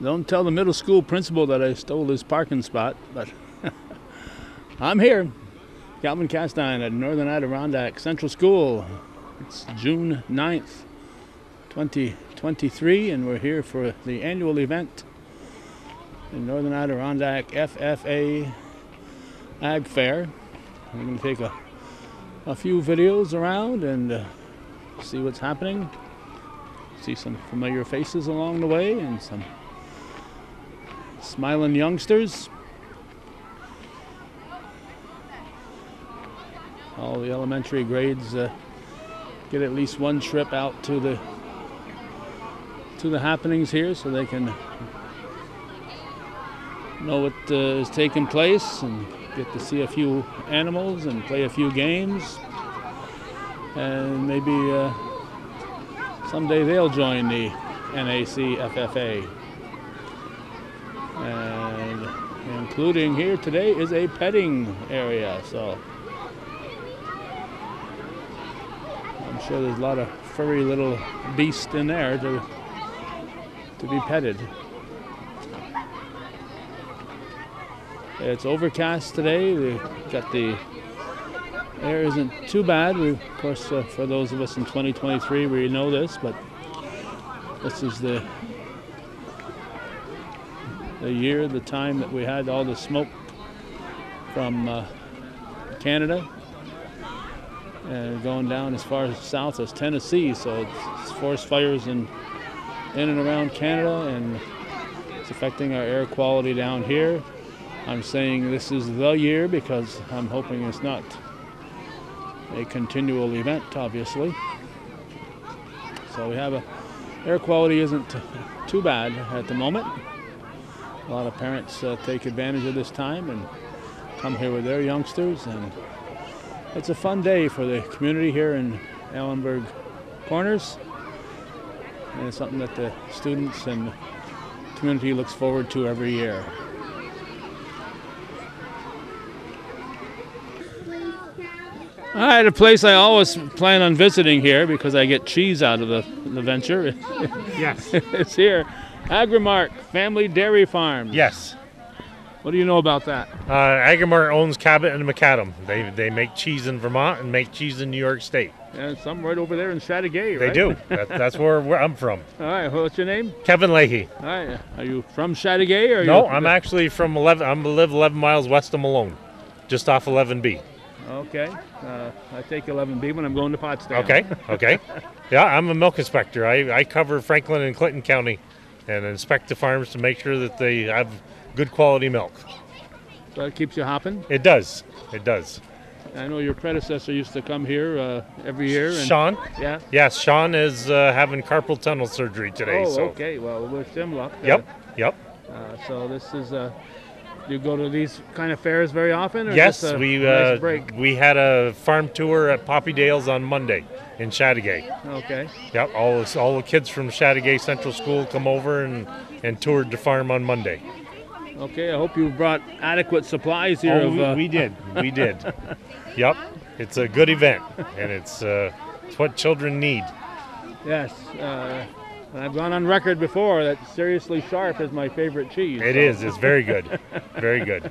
Don't tell the middle school principal that I stole his parking spot, but I'm here. Calvin Castine at Northern Adirondack Central School. It's June 9th, 2023, and we're here for the annual event in Northern Adirondack FFA Ag Fair. I'm going to take a, a few videos around and uh, see what's happening. See some familiar faces along the way and some smiling youngsters. All the elementary grades uh, get at least one trip out to the to the happenings here, so they can know what uh, is taking place and get to see a few animals and play a few games, and maybe uh, someday they'll join the NAC FFA and including here today is a petting area so. I'm sure there's a lot of furry little beasts in there to to be petted. It's overcast today. We've got the air isn't too bad. We, of course uh, for those of us in 2023 we know this but this is the the year, the time that we had all the smoke from uh, Canada and going down as far south as Tennessee. So it's forest fires in in and around Canada, and it's affecting our air quality down here. I'm saying this is the year because I'm hoping it's not a continual event, obviously. So we have a air quality isn't too bad at the moment. A lot of parents uh, take advantage of this time and come here with their youngsters, and it's a fun day for the community here in Ellenburg Corners. And it's something that the students and community looks forward to every year. All right, a place I always plan on visiting here because I get cheese out of the, the venture. Yes. it's here. Agrimark Family Dairy Farm. yes. What do you know about that? Uh, Agrimark owns Cabot and McCadam. They they make cheese in Vermont and make cheese in New York State. And some right over there in Chateaugay, They do. That, that's where, where I'm from. All right, what's your name? Kevin Leahy. All right, are you from Chateaugay or? No, you, I'm actually from 11. I'm live 11 miles west of Malone, just off 11B. Okay, uh, I take 11B when I'm going to Potsdam. Okay. Okay. yeah, I'm a milk inspector. I, I cover Franklin and Clinton County, and inspect the farms to make sure that they have good quality milk. So that keeps you hopping. It does. It does. I know your predecessor used to come here uh, every year. And, Sean. Yeah. Yes, Sean is uh, having carpal tunnel surgery today. Oh, so. okay. Well, wish him luck. Uh, Yep. Yep. Uh, so this is. Uh, you go to these kind of fairs very often? Or Yes, we nice uh, break. we had a farm tour at Poppy Dale's on Monday in Chateaugay. Okay. Yep, all the, all the kids from Chateaugay Central School come over and, and toured the farm on Monday. Okay. I hope you brought adequate supplies here. Oh, of, we, uh, we did, we did. yep, it's a good event, and it's uh, it's what children need. Yes. Uh, I've gone on record before that Seriously Sharp is my favorite cheese. It so, is, it's very good, very good.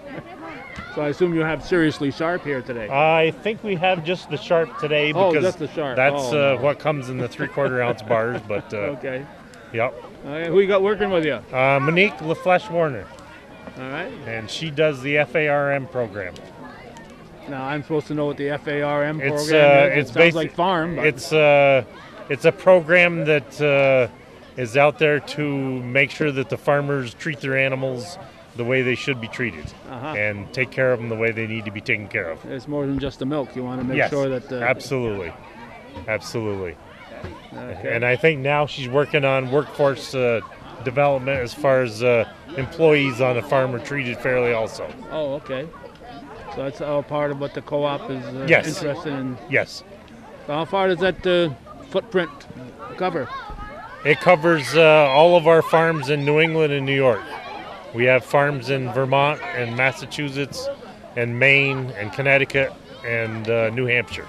So I assume you have Seriously Sharp here today. I think we have just the sharp today Oh, because just the Sharp. that's Oh, uh, what comes in the three quarter ounce bars. But uh, okay. yep, Okay, who you got working with you? uh, Monique LaFleche Warner, All right. and she does the FARM program. Now I'm supposed to know what the FARM It's, program uh, is. it's it sounds basi- like farm. But It's uh, it's a program that uh, is out there to make sure that the farmers treat their animals the way they should be treated Uh-huh. and take care of them the way they need to be taken care of. it's more than just the milk. You want to make yes, sure that. Uh, absolutely, absolutely. Okay. And I think now she's working on workforce uh, development as far as uh, employees on a farm are treated fairly also. oh, okay. So that's all part of what the co-op is uh, Yes. interested in. Yes. So how far does that uh, footprint cover? It covers uh, all of our farms in New England and New York. We have farms in Vermont and Massachusetts and Maine and Connecticut and uh, New Hampshire.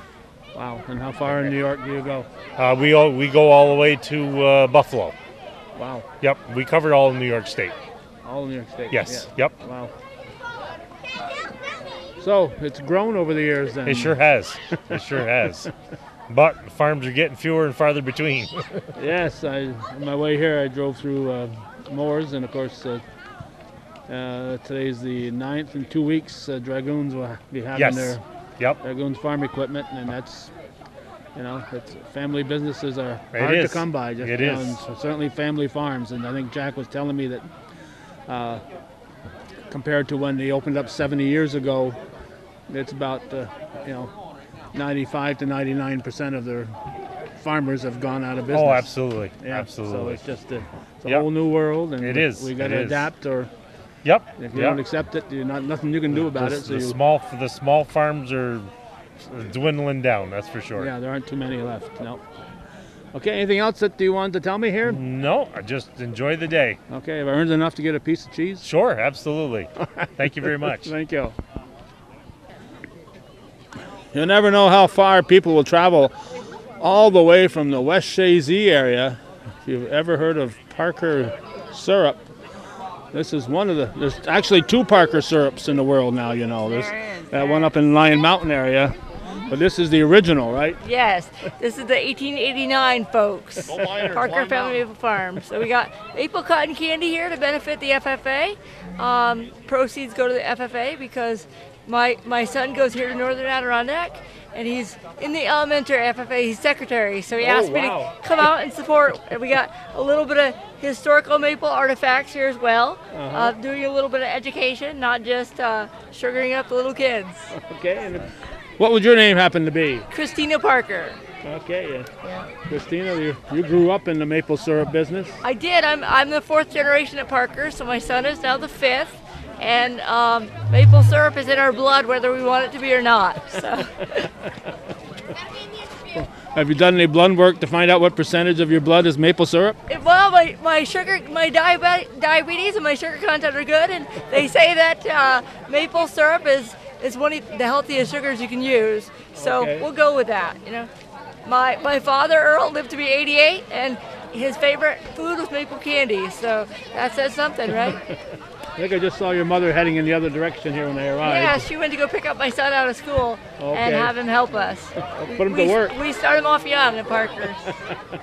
Wow. And how far in New York do you go? Uh, we all, we go all the way to uh, Buffalo. Wow. Yep, we covered all of New York State. All in New York State. Yes. Yeah. Yep. Wow. So it's grown over the years then. It sure has. It sure has. But farms are getting fewer and farther between. Yes, I on my way here I drove through uh, Mooers, and of course uh, uh, today's the 9th. In two weeks, uh, Dragoons will be having Yes. their Yep. Dragoons farm equipment, and that's you know, it's family businesses are It hard to come by. Just It you know, is. and so certainly family farms, and I think Jack was telling me that uh, compared to when they opened up 70 years ago, it's about uh, you know 95 to 99 percent of their farmers have gone out of oh, business. Oh, absolutely. Yeah, So Absolutely. it's just a, it's a Yep. whole new world, and It is, We got to adapt, or Yep. if you yep. don't accept it, you're not nothing you can do about the, it. So the you, small the small farms are dwindling down. That's for sure. yeah, there aren't too many left. No. Okay. Anything else that you wanted to tell me here? No, I just enjoy the day. Okay. Have I earned enough to get a piece of cheese? Sure, absolutely. Thank you very much. Thank you. You never know how far people will travel all the way from the West Chazy area. If you've ever heard of Parker syrup, this is one of the. There's actually two Parker syrups in the world now. You know, there's that one up in Lyon Mountain area, but this is the original, right? Yes, this is the 1889 folks. Parker Family Maple Farm. So we got maple cotton candy here to benefit the FFA. Um, proceeds go to the FFA because my my son goes here to Northern Adirondack and he's in the elementary FFA. He's secretary, so he asked me to come out and support. And we got a little bit of historical maple artifacts here as well. uh doing a little bit of education, not just uh, sugaring up the little kids. Okay. And what would your name happen to be? Christina Parker. Okay. Yeah. Yeah. Christina, you, you grew up in the maple syrup business. I did. I'm I'm the fourth generation at Parker, so my son is now the fifth. And um, maple syrup is in our blood, whether we want it to be or not. So Have you done any blood work to find out what percentage of your blood is maple syrup? It- well, my, my sugar, my diabe- diabetes and my sugar content are good, and they say that uh, maple syrup is is one of the healthiest sugars you can use. So Okay. we'll go with that. You know, my my father Earl lived to be 88, and his favorite food was maple candy. So that says something, right? I think I just saw your mother heading in the other direction here when I arrived. Yeah, she went to go pick up my son out of school Okay. and have him help us. Put him we, to work. We start him off young at Parker's.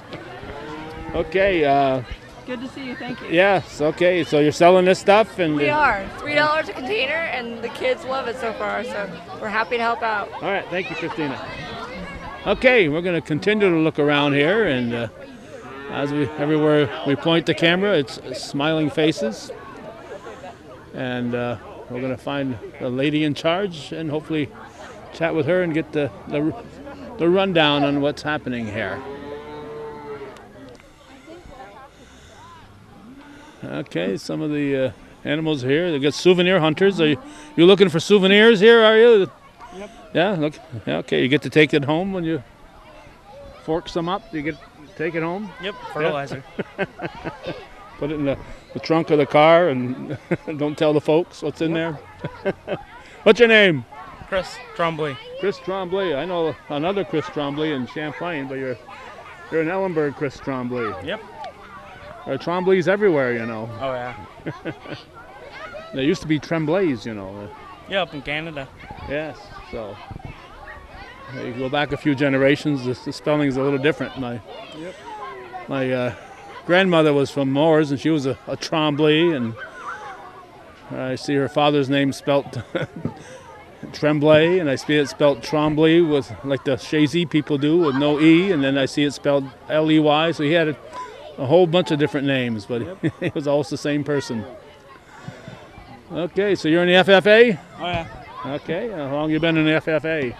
Okay. Uh, Good to see you. Thank you. yes. Okay. So you're selling this stuff, and We are three dollars a container, and the kids love it so far. So we're happy to help out. All right. Thank you, Christina. Okay, we're going to continue to look around here, and uh, as we everywhere we point the camera, it's smiling faces, and uh, we're going to find the lady in charge, and hopefully chat with her and get the the, the rundown on what's happening here. Okay, some of the uh, animals here. They got souvenir hunters. Are you, you looking for souvenirs here? Are you? Yep. Yeah. Look. Yeah, okay. You get to take it home when you fork some up. You get take it home. Yep, fertilizer. Put it in the, the trunk of the car, and don't tell the folks what's in there. what's your name? Chris Trombley. Chris Tremblay. I know another Chris Tremblay in Champlain, but you're you're an Ellenburg Chris Tremblay. Yep. There are Tremblays everywhere, you know. Oh yeah. There used to be Tremblays, you know. Yeah, up in Canada. Yes. So uh, you go back a few generations, the, the spelling's a little different. My my uh, grandmother was from Mooers, and she was a, a Tremblay, and I see her father's name spelt Tremblay, and I see it spelled Tremblay with like the Chazy people do with no e, and then I see it spelled L E Y. So he had a, a whole bunch of different names, but it was always the same person. Okay, so you're in the FFA. Oh yeah. Okay, how long you been in the FFA?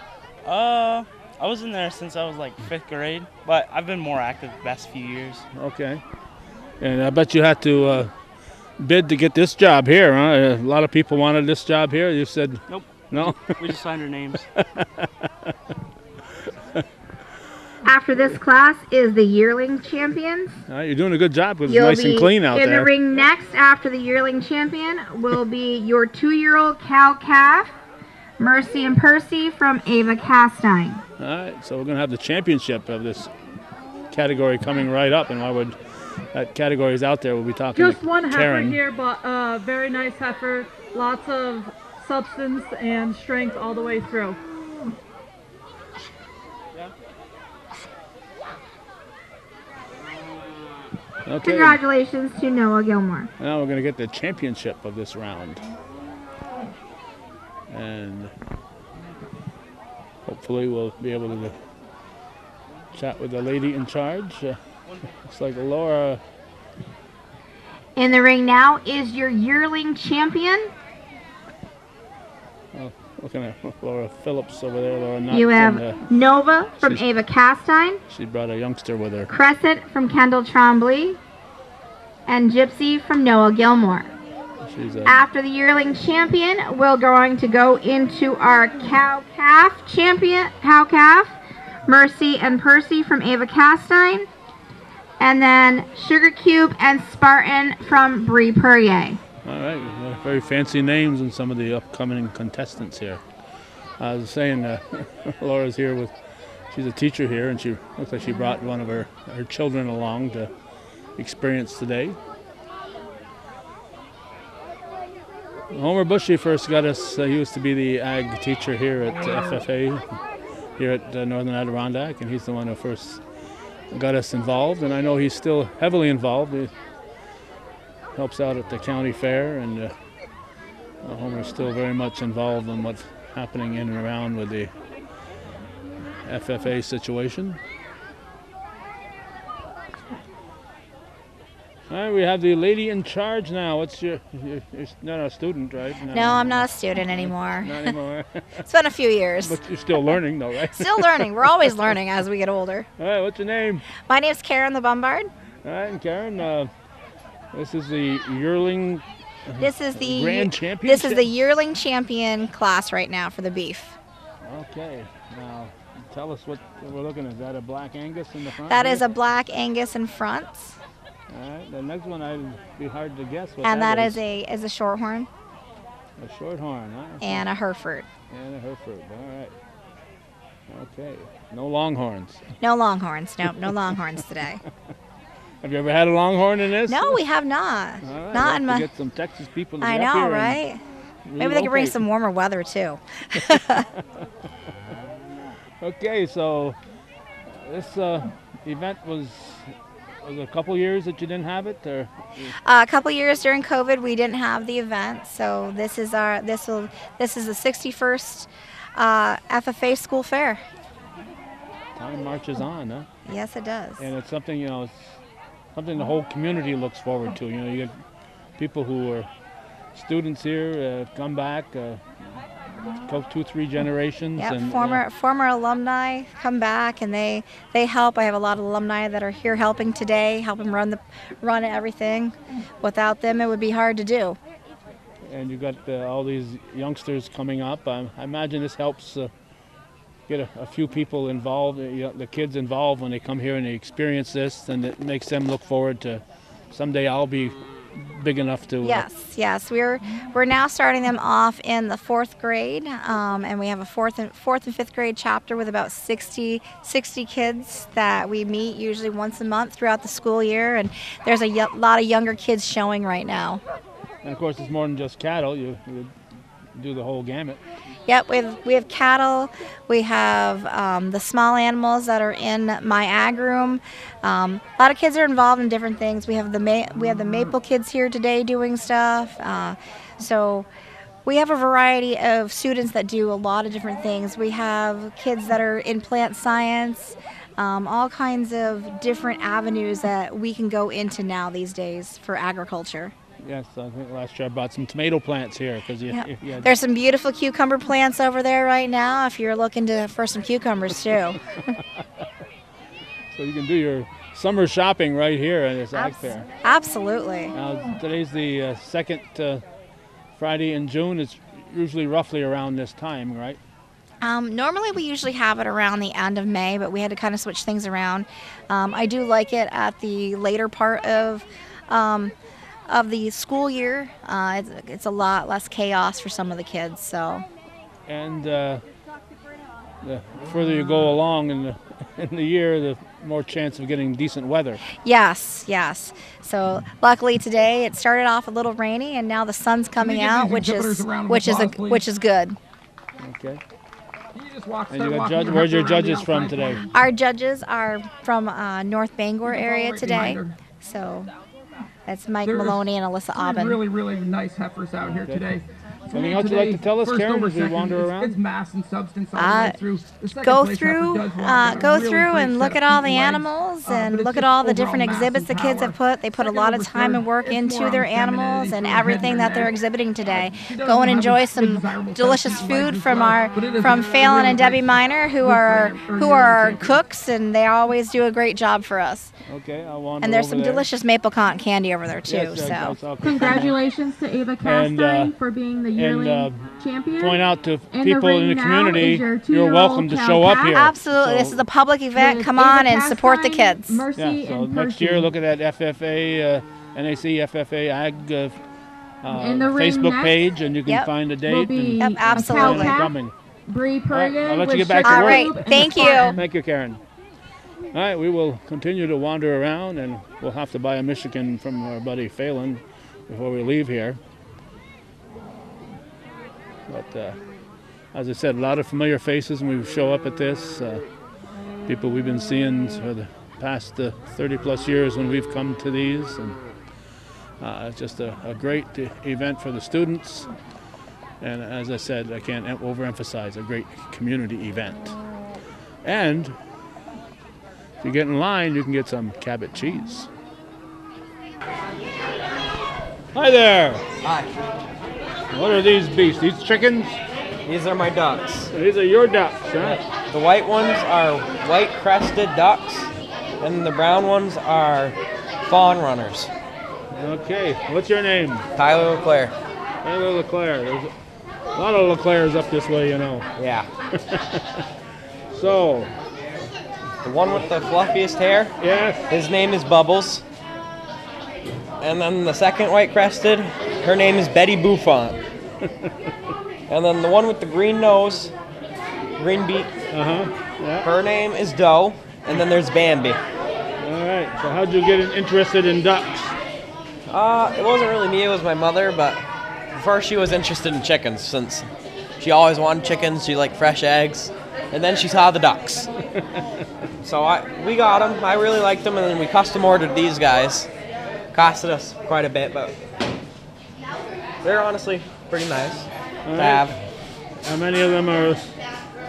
Uh, I was in there since I was like fifth grade, but I've been more active the past few years. Okay, and I bet you had to uh, bid to get this job here, huh? A lot of people wanted this job here. You said Nope. no. We just signed our names. After this class is the yearling champions. All right, you're doing a good job because it's nice and clean out in there. the ring next after the yearling champion will be your two-year-old cow calf, Mercy and Percy from Ava Castine. All right, so we're gonna have the championship of this category coming right up, and I would that category is out there, we'll be talking Just to one heifer Karen. here, but uh, very nice heifer. Lots of substance and strength all the way through. Okay. Congratulations to Noah Gilmore. Now we're going to get the championship of this round. And hopefully we'll be able to chat with the lady in charge. Uh, looks like Laura. In the ring now is your yearling champion. Oh, looking at Laura Phillips over there. Laura Nutt. You have and, uh, Nova from Ava Castine, she brought a youngster with her. Crescent from Kendall Trombley, and Gypsy from Noah Gilmore. After the yearling champion, we're going to go into our cow calf champion, cow calf, Mercy and Percy from Ava Castine, and then Sugar Cube and Spartan from Brie Perrier. All right, very fancy names in some of the upcoming contestants here. I was saying, uh, Laura's here with, she's a teacher here, and she looks like she brought one of her, her children along to experience today. Homer Bushy first got us, uh, he used to be the ag teacher here at FFA, here at uh, Northern Adirondack, and he's the one who first got us involved, and I know he's still heavily involved. He, helps out at the county fair, and uh, Homer's still very much involved in what's happening in and around with the FFA situation. All right, we have the lady in charge now. What's your? You're, you're not a student, right? No, I'm not a student anymore. Not anymore. It's been a few years. but you're still learning, though, right? Still learning. We're always learning as we get older. All right, what's your name? My name's Karen the Bombard. All right, and Karen. Uh, this is the yearling This is the grand champion. this is the yearling champion class right now for the beef. Okay, now tell us what we're looking at. Is that a black Angus in the front? That here? is a black Angus in front, All right, the next one I'd be hard to guess what and that is a is a shorthorn a shorthorn, huh? and a Hereford. And a Hereford. All right. Okay, no longhorns. No longhorns. Nope, no longhorns today. Have you ever had a longhorn in this? No, we have not. All right, Not in my. get some Texas people I know, here right? Maybe they could bring some warmer weather too. Okay, so this uh, event was a couple years that you didn't have it, or Uh, a couple years during COVID, we didn't have the event, so this is our this will this is the 61st uh, FFA school fair. time marches on, huh? Yes, it does. and it's something you know it's something the whole community looks forward to you know you get people who are students here uh, come back uh, go two three generations Yep, and you know, former former alumni come back and they they help. I have a lot of alumni that are here helping today, helping run the run everything. Without them, it would be hard to do. and you got uh, all these youngsters coming up um, i imagine this helps uh, get a, a few people involved uh, you know, the kids involved when they come here and they experience this and it makes them look forward to someday i'll be big enough to uh, Yes, yes, we're we're now starting them off in the fourth grade, um, and we have a fourth and fourth and fifth grade chapter with about 60, 60 kids that we meet usually once a month throughout the school year, and there's a y- lot of younger kids showing right now. and of course it's more than just cattle you, you do the whole gamut Yep, we have, we have cattle, we have um, the small animals that are in my ag room. Um, a lot of kids are involved in different things. We have the ma- we have the maple kids here today doing stuff. Uh, so we have a variety of students that do a lot of different things. We have kids that are in plant science. Um, all kinds of different avenues that we can go into now these days for agriculture. Yes, I think last year I bought some tomato plants here because you, Yeah. if you had, There's some beautiful cucumber plants over there right now if you're looking to for some cucumbers too. so you can do your summer shopping right here at this ag Abs- fair. Absolutely. Now today's the uh, second uh, Friday in June. It's usually roughly around this time, right? Um, normally we usually have it around the end of May, but we had to kind of switch things around. Um, I do like it at the later part of um, of the school year. Uh, it's, it's a lot less chaos for some of the kids. So And uh, the further you go along in the in the year, the more chance of getting decent weather. Yes, yes. So luckily today it started off a little rainy, and now the sun's coming out, which is a round which is a, which is good. Okay. You just walk, And you got judge. Where's your heifer around the judges from today? Our judges are from uh, North Bangor Keep the ball area today, so that's Mike There's Maloney and Alyssa three Aubin. Really, really nice heifers out here today. For Anything me else you'd like to tell us, first Karen, as we wander it's- around? It's mass and substance all Uh, the way through. The go through, uh, go really through and look at all the legs, animals uh, and look at all the different exhibits the kids have put. They put a lot of time and work into their animals and everything that they're exhibiting today. Go and enjoy some delicious of feet and legs food from our but it is from a Phelan and Debbie Miner, who are for who are champion. cooks and they always do a great job for us. Okay, I'll And there's some there. delicious maple cotton candy over there too. Yes, so. Congratulations to Ava Castine uh, for being the yearling uh, champion. Point out to And the people in the community, your you're welcome to show up here. Absolutely, this is a public event. Come on and support the kids. Mercy Yeah, so and next Percy. year, look at that FFA, uh, NAC FFA Ag uh, uh, And the ring Facebook page, and you can Yep. find a will date. be Yep, absolutely. plan on calf. coming. Bree right, I'll let you with get back to Sugar All right, thank you. Thank you, Karen. All right, we will continue to wander around, and we'll have to buy a Michigan from our buddy Phelan before we leave here. But uh, as I said, a lot of familiar faces when we show up at this. Uh, people we've been seeing for the past uh, 30 plus years when we've come to these, and uh, it's just a, a great event for the students. And as I said, I can't em- overemphasize a great community event. And if you get in line, you can get some Cabot cheese. Hi there. Hi, What are these beasts? These chickens? these are my ducks. These are your ducks, huh? The white ones are white crested ducks, and the brown ones are fawn runners. Okay. What's your name? Tyler LeClaire. Tyler LeClaire. There's a lot of LeClairs up this way, you know. Yeah. So, The one with the fluffiest hair, yes. his name is Bubbles. And then the second white crested, her name is Betty Buffon. and then the one with the green nose, green beak, Uh huh. Yeah. her name is Doe. And then there's Bambi. All right. So, how'd you get interested in ducks? Uh, it wasn't really me, it was my mother, but first she was interested in chickens since she always wanted chickens, she liked fresh eggs, and then she saw the ducks. so I we got them, I really liked them, and then we custom ordered these guys. Costed us quite a bit, but they're honestly pretty nice All to have. How many of them are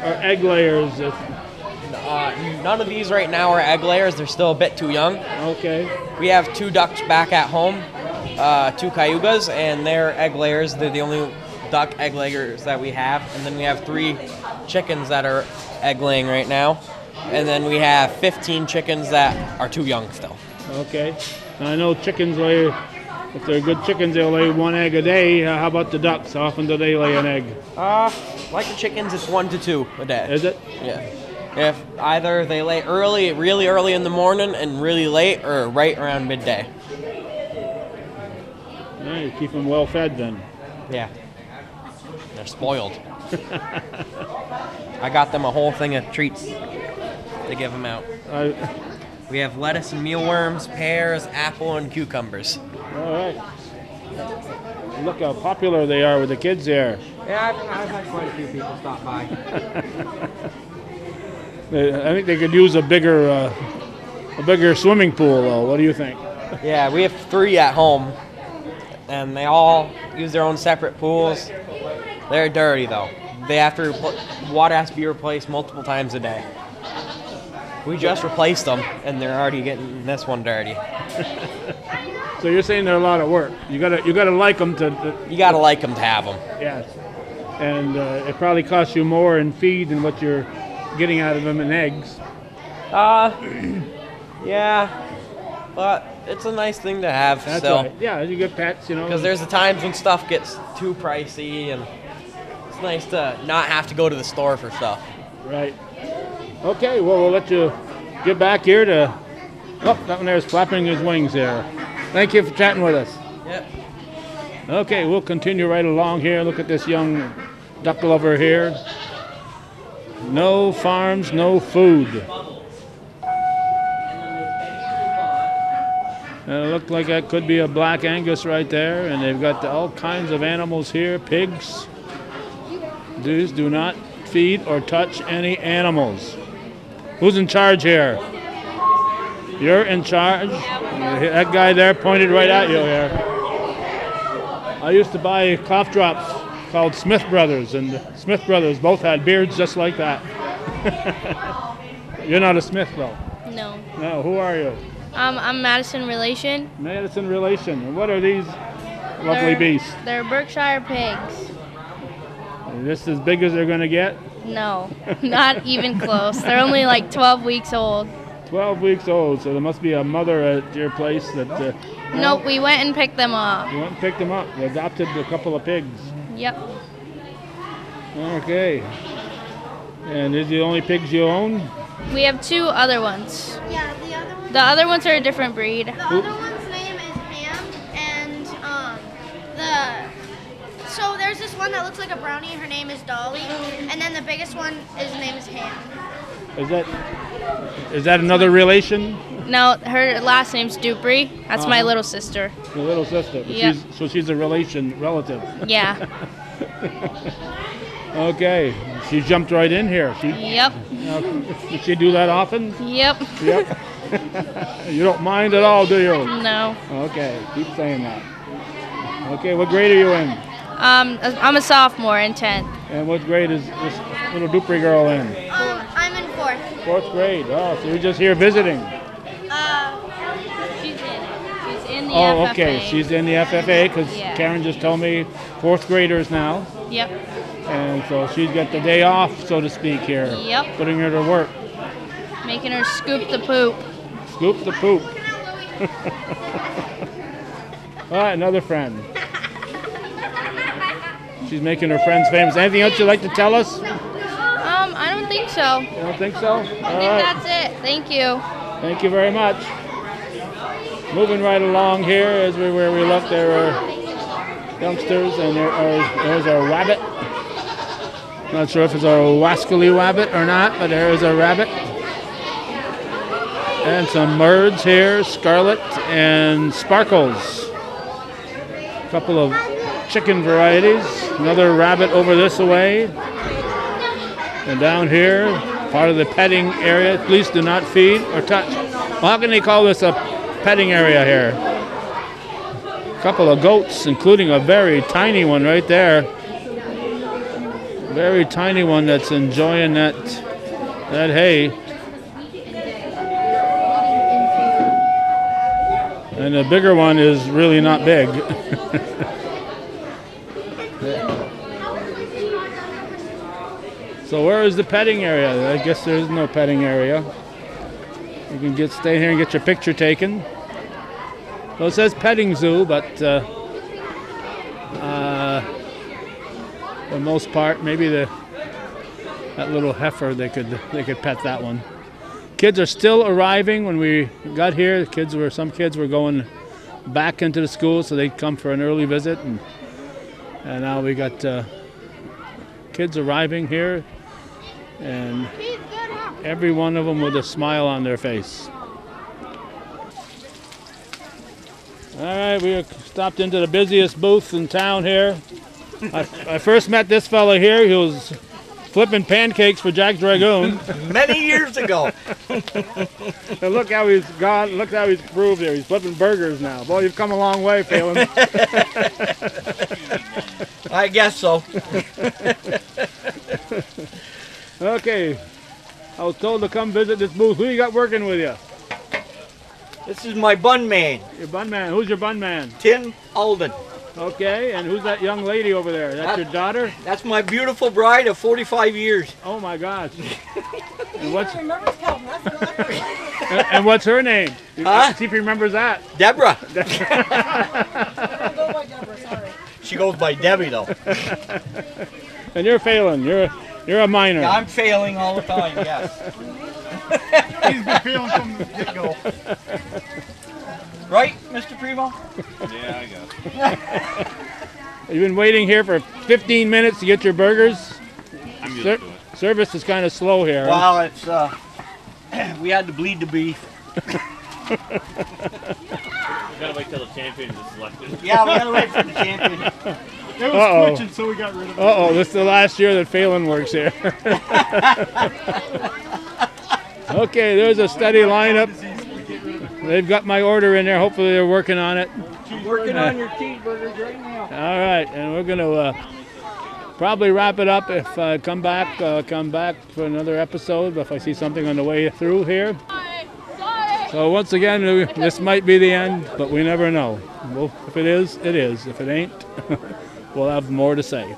are egg layers? Uh, none of these right now are egg layers, they're still a bit too young. Okay. We have two ducks back at home, uh, two cayugas, and they're egg layers. They're the only duck egg layers that we have. And then we have three chickens that are egg laying right now. And then we have 15 chickens that are too young still. Okay. Now, I know chickens lay. If they're good chickens, they'll lay one egg a day. Uh, how about the ducks? How often do they lay an egg? Uh, like the chickens, it's one to two a day. Is it? Yeah. If either they lay early, really early in the morning, and really late, or right around midday. Yeah, you keep them well fed then. Yeah. They're spoiled. I got them a whole thing of treats to give them out. Uh, We have lettuce and mealworms, pears, apple, and cucumbers. all right. Look how popular they are with the kids there. Yeah, I've, I've had quite a few people stop by. I think they could use a bigger, uh, a bigger swimming pool, though. What do you think? yeah, we have three at home, and they all use their own separate pools. They're dirty though. They have to water has to be replaced multiple times a day. We just replaced them, and they're already getting this one dirty. So you're saying they're a lot of work. You gotta, you gotta like them to, to You gotta like them to have them. yes. And uh, it probably costs you more in feed than what you're getting out of them in eggs. Uh, yeah, but it's a nice thing to have That's still. right. Yeah, you get pets, you know. Because there's the times when stuff gets too pricey, and it's nice to not have to go to the store for stuff. Right. Okay, well, we'll let you get back here to. Oh, that one there is flapping his wings there. Thank you for chatting with us. Yep. Okay, we'll continue right along here. Look at this young duck lover here. No farms, no food. And it looked like that could be a black Angus right there, and they've got all kinds of animals here. Pigs. These do not feed or touch any animals. Who's in charge here? You're in charge. That guy there pointed right at you here. I used to buy cough drops called Smith Brothers, and the Smith Brothers both had beards just like that. You're not a Smith though. No. No, who are you? Um, I'm Madison relation. Madison relation. And what are these lovely They're- beasts? They're Berkshire pigs. Is this as big as they're going to get? No, not even close. They're only like 12 weeks old. 12 weeks old, so there must be a mother at your place that uh, Nope, we went and picked them up. you went and picked them up. You adopted a couple of pigs. Yep. Okay. And is the only pigs you own? We have two other ones. Yeah, the other one. The other ones are a different breed. One that looks like a brownie. Her name is Dolly, and then the biggest one, his name is Ham. Is that is that another relation? No, her last name's Dupree. That's my Uh-huh. little sister. Your little sister. But Yep. she's, so she's a relation, relative. Yeah. Okay. She jumped right in here. She, Yep. Now, does she do that often? Yep. Yep. you don't mind at all, do you? No. Okay, keep saying that. Okay, what grade are you in? Um, I'm a sophomore in 10th. And what grade is this little Dupree girl in? Um, I'm in fourth. Fourth grade. Oh, so you're just here visiting. Uh, she's in it. She's in the Oh, FFA. okay. She's in the FFA because Yeah. Karen just told me fourth graders now. Yep. And so she's got the day off, so to speak, here. Yep. Putting her to work. Making her scoop the poop. Scoop the poop. All right, another friend. She's making her friends famous. Anything else you'd like to tell us? Um, I don't think so. don't think so? I All think right. that's it. Thank you. Thank you very much. Moving right along here as we where we left there are youngsters and there are, there's a rabbit. Not sure if it's a wascally rabbit or not, but there is a rabbit. And some birds here, scarlet and sparkles. A couple of chicken varieties. Another rabbit over this way. And down here, part of the petting area. Please do not feed or touch. Well, how can they call this a petting area here? A couple of goats, including a very tiny one right there. Very tiny one that's enjoying that that hay. And the bigger one is really not big. so where is the petting area? I guess there is no petting area. You can get stay here and get your picture taken. So it says petting zoo, but uh, uh, for the most part, maybe the that little heifer they could they could pet that one. Kids are still arriving. When we got here, the kids were some kids were going back into the school, so they'd come for an early visit, and and now we got uh, kids arriving here, and every one of them with a smile on their face. All right, we stopped into the busiest booth in town here. I, I first met this fella here. He was flipping pancakes for Jack Dragoon. Many years ago. and look how he's gone. Look how he's proved here. He's flipping burgers now. Boy, you've come a long way, Phelan. I guess so. okay. I was told to come visit this booth. Who you got working with you? This is my bun man. Your bun man. Who's your bun man? Tim Alden. Okay, and who's that young lady over there? That's your daughter? That's my beautiful bride of 45 years. Oh my gosh. and what's and, and what's her name? Huh? See if he remembers that. Deborah. she goes by Debbie though. and you're Phelan. You're you're a minor. Yeah, I'm failing all the time. Yes. He's been feeling from the get-go. Right, Mr. Primo? Yeah, I guess. You've been waiting here for 15 minutes to get your burgers. I'm used Ser- to it. Service is kind of slow here. Well, it's uh, we had to bleed the beef. We gotta wait till the champion is selected. Yeah, we gotta wait for the champion. It was Uh-oh. twitching, so we got rid of it. Uh oh, this is the last year that Phelan works here. okay, there's a steady lineup. They've got my order in there. Hopefully, they're working on it. Working on your cheeseburgers right now. All right, and we're going to uh, probably wrap it up. If I come back, uh, come back for another episode. If I see something on the way through here. So once again, uh, this might be the end, but we never know. Well, if it is, it is. If it ain't, we'll have more to say.